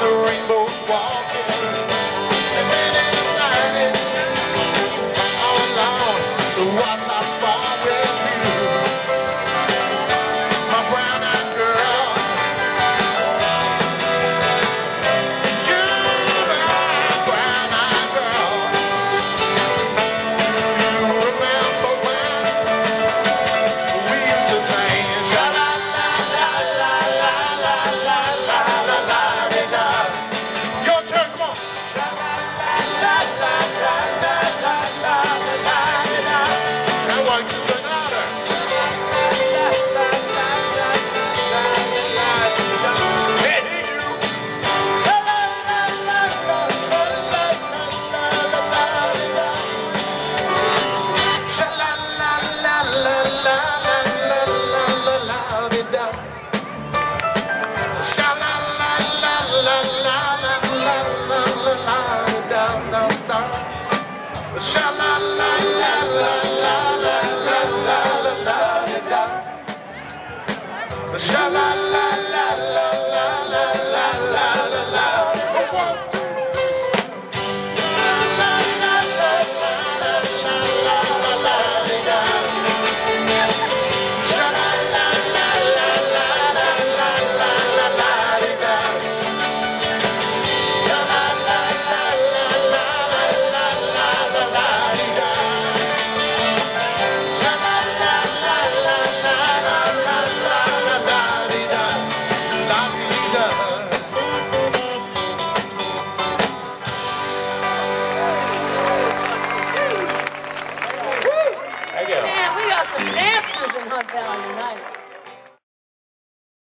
the ring. Shall I? Hunt Valley tonight.